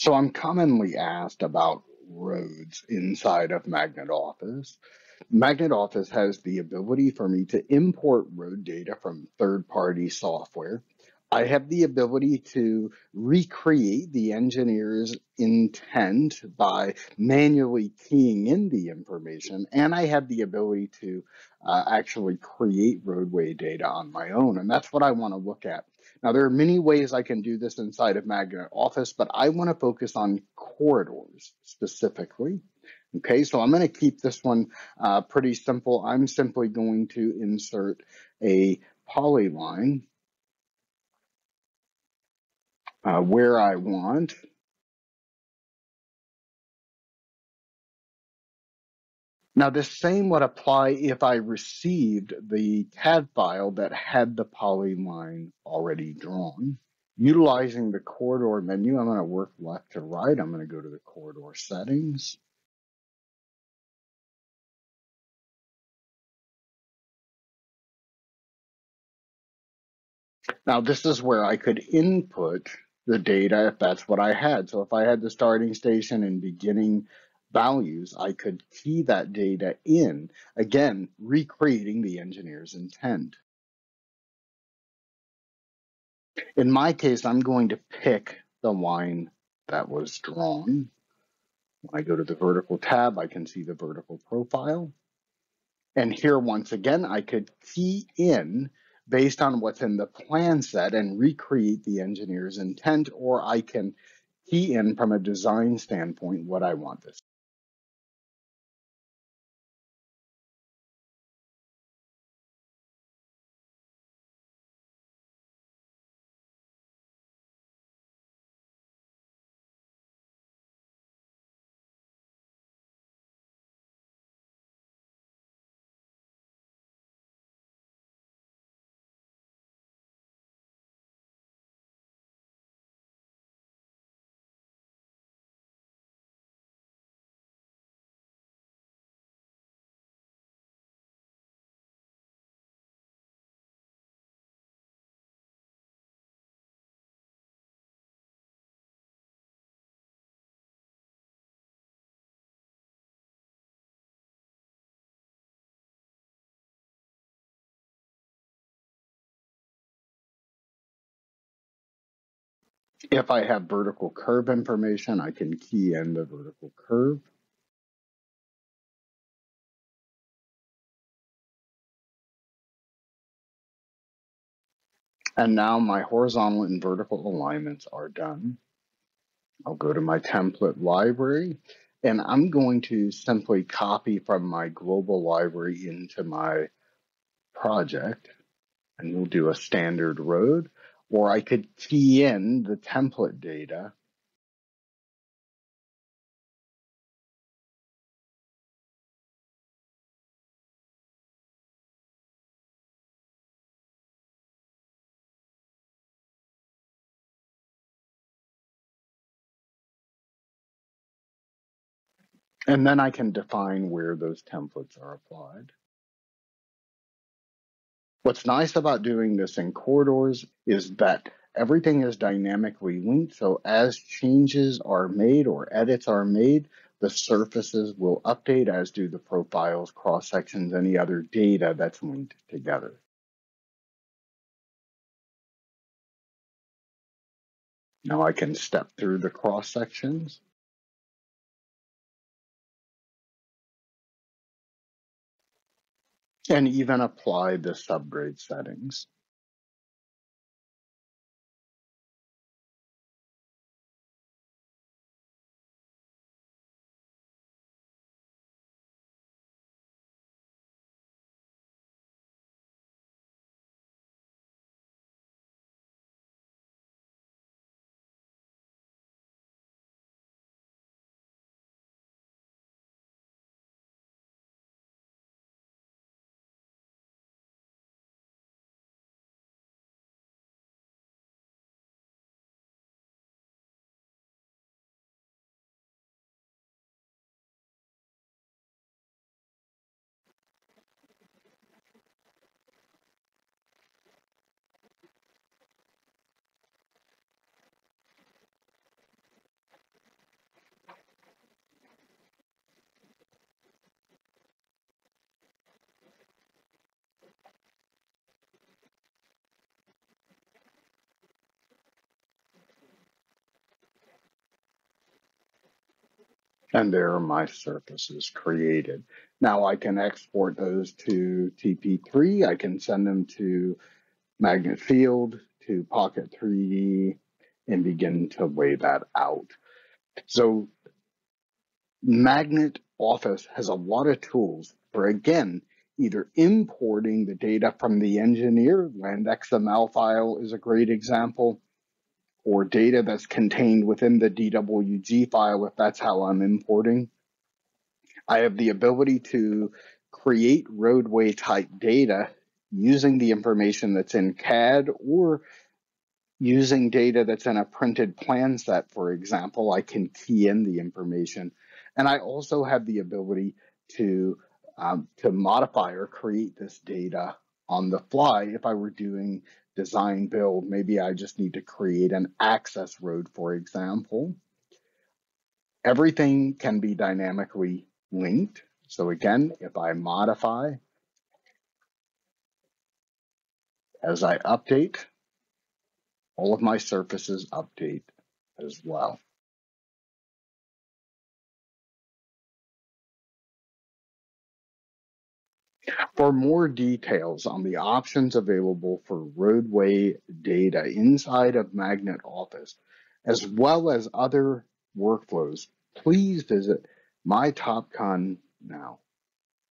So I'm commonly asked about roads inside of Magnet Office. Magnet Office has the ability for me to import road data from third-party software. I have the ability to recreate the engineer's intent by manually keying in the information, and I have the ability to uh, actually create roadway data on my own, and that's what I want to look at. Now, there are many ways I can do this inside of Magnet Office, but I want to focus on corridors specifically. Okay, so I'm going to keep this one uh, pretty simple. I'm simply going to insert a polyline uh, where I want. Now, the same would apply if I received the CAD file that had the polyline already drawn. Utilizing the corridor menu, I'm going to work left to right. I'm going to go to the corridor settings. Now, this is where I could input the data if that's what I had. So if I had the starting station and beginning values, I could key that data in, again, recreating the engineer's intent. In my case, I'm going to pick the line that was drawn. When I go to the vertical tab, I can see the vertical profile. And here, once again, I could key in based on what's in the plan set and recreate the engineer's intent, or I can key in from a design standpoint what I want this If I have vertical curve information, I can key in the vertical curve. And now my horizontal and vertical alignments are done. I'll go to my template library and I'm going to simply copy from my global library into my project and we'll do a standard road or I could key in the template data and then I can define where those templates are applied. What's nice about doing this in corridors is that everything is dynamically linked. So as changes are made or edits are made, the surfaces will update as do the profiles, cross sections, any other data that's linked together. Now I can step through the cross sections. And even apply the subgrade settings. And there are my surfaces created. Now I can export those to TP3. I can send them to Magnet Field, to Pocket 3D, and begin to weigh that out. So Magnet Office has a lot of tools for, again, either importing the data from the engineer, Land XML file is a great example, or data that's contained within the DWG file if that's how I'm importing. I have the ability to create roadway type data using the information that's in CAD or using data that's in a printed plan set, for example, I can key in the information. And I also have the ability to, um, to modify or create this data on the fly if I were doing design build. Maybe I just need to create an access road, for example. Everything can be dynamically linked. So again, if I modify, as I update, all of my surfaces update as well. For more details on the options available for roadway data inside of Magnet Office, as well as other workflows, please visit MyTopCon now.